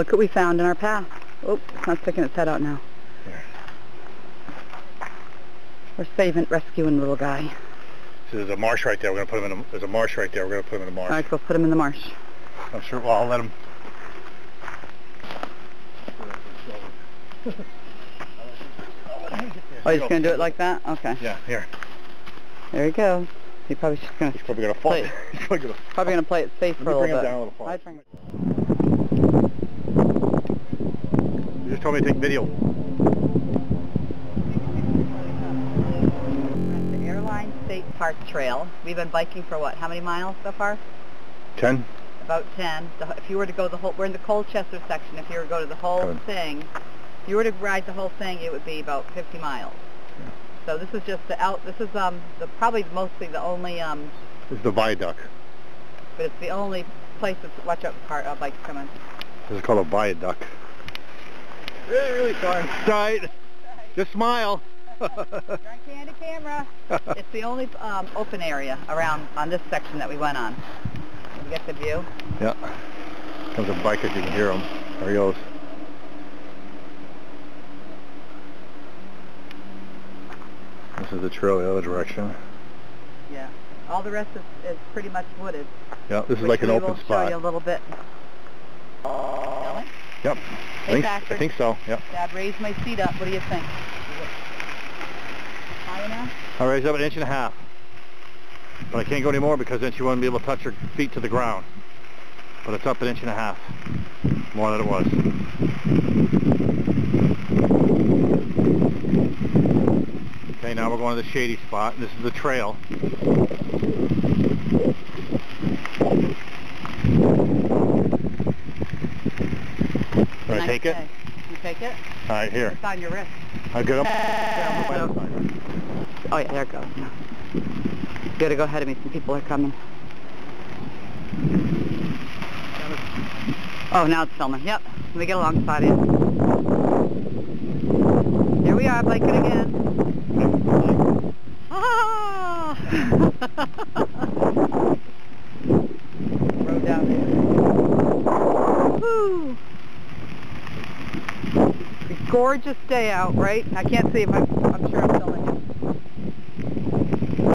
Look what we found in our path. Oh, it's not sticking its head out now. There. We're saving, rescuing little guy. So there's a marsh right there. We're gonna put him in. A, there's a marsh right there. We're gonna put him in the marsh. All right, go put him in the marsh. I'm sure. Well, I'll let him. Oh, he's going to do it like that? Okay. Yeah, here. There he goes. He probably just going He's probably gonna fall. He's probably gonna. probably going to play it safe Let for a me bring him down a little farther. I'd bring it- You just told me to take video. We're at the Airline State Park Trail. We've been biking for what? How many miles so far? Ten. About 10. The- If you were to go the whole, we're in the Colchester section. If you were to go to the whole Good. thing, if you were to ride the whole thing, it would be about 50 miles. So this is just the out. This is um the probably mostly the only um, This is the viaduct. but it's the only place that's watch out car uh, bikes coming. This is called a viaduct. Hey, really sorry. Right. Just smile. On candid camera. it's the only um, open area around on this section that we went on. You get the view. yeah. Comes a bike if you can hear him. There he goes. This is the trail the other direction. Yeah. All the rest is, is pretty much wooded. Yeah, this is like an open will show spot. you a little bit. Yep. I think. I think so. Yep. Dad, raise my seat up. What do you think? High enough? I raised up an inch and a half. But I can't go anymore because then she wouldn't be able to touch her feet to the ground. But it's up an inch and a half. More than it was. Okay, now we're going to the shady spot. This is the trail. Can I Nice take it? You take it? All right, here. It's on your wrist. I'll get up. Oh yeah, there it goes. Yeah. You gotta go ahead of me. Some people are coming. Oh, now it's filming. Yep. Let me get alongside you. Here we are, biking again. Ah! Road down there. Gorgeous day out, right? I can't see if I'm, I'm sure I'm filming.